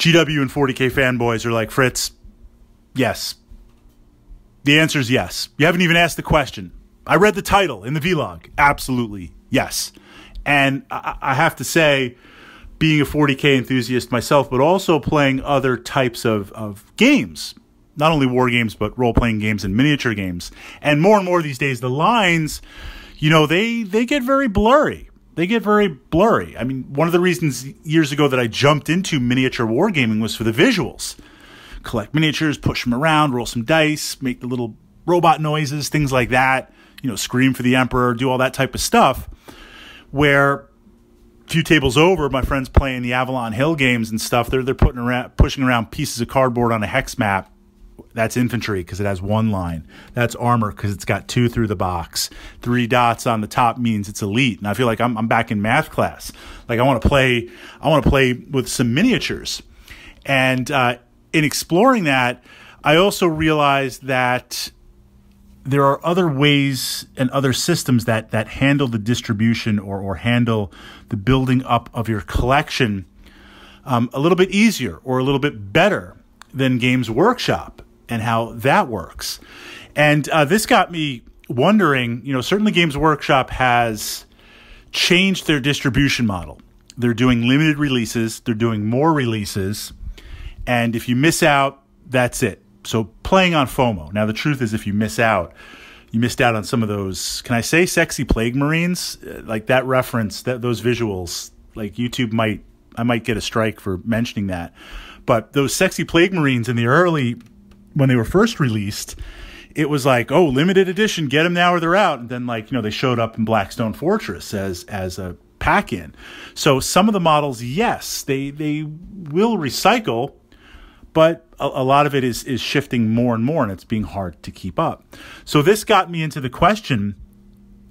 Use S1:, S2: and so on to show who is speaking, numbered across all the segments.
S1: GW and 40K fanboys are like, Fritz, yes. The answer is yes. You haven't even asked the question. I read the title in the vlog. Absolutely, yes. And I, I have to say, being a 40K enthusiast myself, but also playing other types of, of games, not only war games, but role playing games and miniature games. And more and more these days, the lines, you know, they, they get very blurry they get very blurry. I mean, one of the reasons years ago that I jumped into miniature wargaming was for the visuals. Collect miniatures, push them around, roll some dice, make the little robot noises, things like that. You know, scream for the emperor, do all that type of stuff. Where a few tables over, my friends playing the Avalon Hill games and stuff, they're they're putting around, pushing around pieces of cardboard on a hex map that's infantry because it has one line. That's armor because it's got two through the box. Three dots on the top means it's elite. And I feel like I'm, I'm back in math class. Like I want to play, I want to play with some miniatures. And uh, in exploring that, I also realized that there are other ways and other systems that that handle the distribution or or handle the building up of your collection um, a little bit easier or a little bit better than Games Workshop and how that works. And uh, this got me wondering, you know, certainly Games Workshop has changed their distribution model. They're doing limited releases, they're doing more releases, and if you miss out, that's it. So playing on FOMO. Now the truth is if you miss out, you missed out on some of those can I say sexy plague marines? Uh, like that reference, that those visuals, like YouTube might I might get a strike for mentioning that. But those sexy plague marines in the early when they were first released, it was like, oh, limited edition, get them now or they're out. And then like, you know, they showed up in Blackstone Fortress as as a pack in. So some of the models, yes, they they will recycle, but a, a, lot of it is is shifting more and more and it's being hard to keep up. So this got me into the question,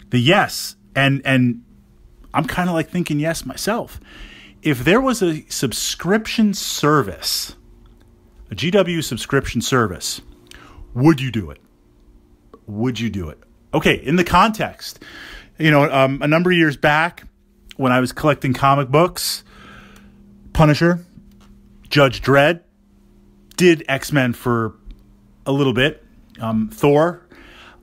S1: the yes, and and I'm kind of like thinking yes myself. If there was a subscription service a GW subscription service, would you do it? Would you do it? Okay, in the context, you know, um, a number of years back when I was collecting comic books, Punisher, Judge Dredd, did X Men for a little bit, um, Thor.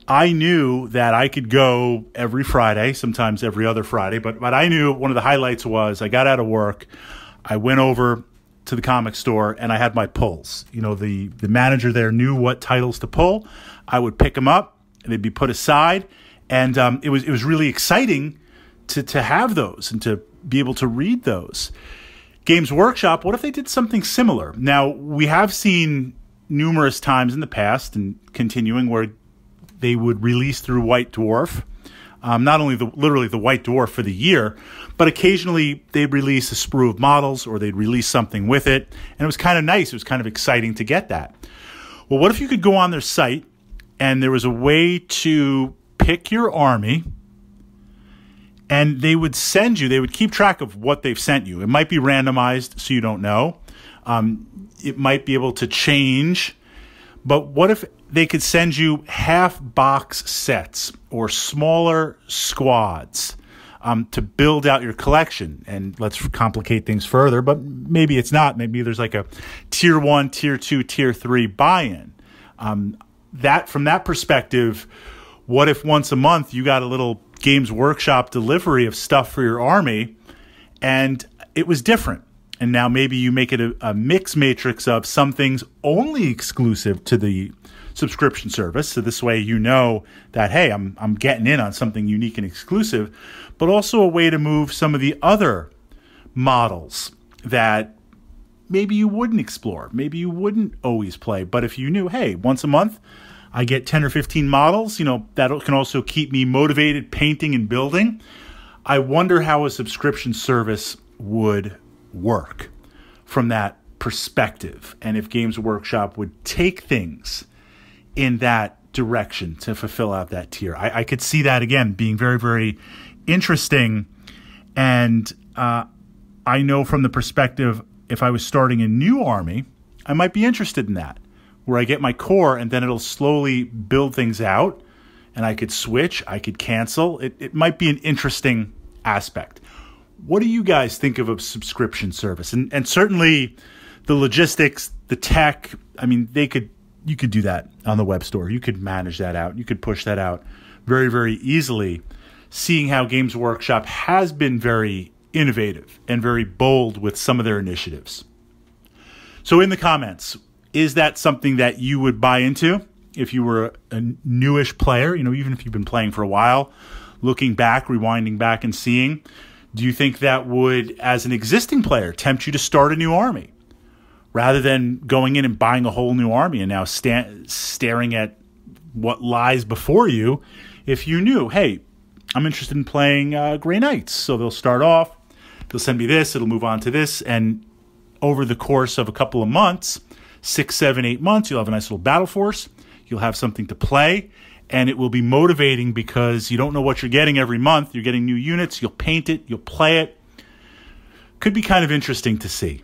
S1: I knew that I could go every Friday, sometimes every other Friday, but but I knew one of the highlights was I got out of work, I went over to the comic store and I had my pulls. You know, the the manager there knew what titles to pull. I would pick them up and they'd be put aside, and um, it was it was really exciting to to have those and to be able to read those. Games Workshop, what if they did something similar? Now we have seen numerous times in the past and continuing where they would release through White Dwarf um, not only the literally the White Dwarf for the year, but occasionally they'd release a sprue of models or they'd release something with it, and it was kind of nice. It was kind of exciting to get that. Well, what if you could go on their site and there was a way to pick your army? And they would send you, they would keep track of what they've sent you. It might be randomized, so you don't know. Um, it might be able to change but what if they could send you half box sets or smaller squads um, to build out your collection? And let's complicate things further, but maybe it's not. Maybe there's like a tier one, tier two, tier three buy in. Um, that from that perspective, what if once a month you got a little Games Workshop delivery of stuff for your army and it was different? And now maybe you make it a, a mix matrix of some things only exclusive to the subscription service. So this way you know that hey, I'm I'm getting in on something unique and exclusive, but also a way to move some of the other models that maybe you wouldn't explore, maybe you wouldn't always play, but if you knew, hey, once a month I get 10 or 15 models, you know, that can also keep me motivated painting and building. I wonder how a subscription service would work from that perspective and if Games Workshop would take things in that direction to fulfill out that tier. I, I could see that again being very, very interesting. And uh, I know from the perspective, if I was starting a new army, I might be interested in that, where I get my core and then it'll slowly build things out and I could switch, I could cancel. It, it might be an interesting aspect. What do you guys think of a subscription service? And and certainly the logistics, the tech, I mean, they could you could do that on the web store. You could manage that out. You could push that out very, very easily. Seeing how Games Workshop has been very innovative and very bold with some of their initiatives. So, in the comments, is that something that you would buy into if you were a, newish player? You know, even if you've been playing for a while, looking back, rewinding back, and seeing, do you think that would, as an existing player, tempt you to start a new army? rather than going in and buying a whole new army and now sta- staring at what lies before you. If you knew, hey, I'm interested in playing uh, Grey Knights, so they'll start off, they'll send me this, it'll move on to this, and over the course of a couple of months, six, seven, eight months, you'll have a nice little battle force. You'll have something to play, and it will be motivating because you don't know what you're getting every month. You're getting new units, you'll paint it, you'll play it. Could be kind of interesting to see.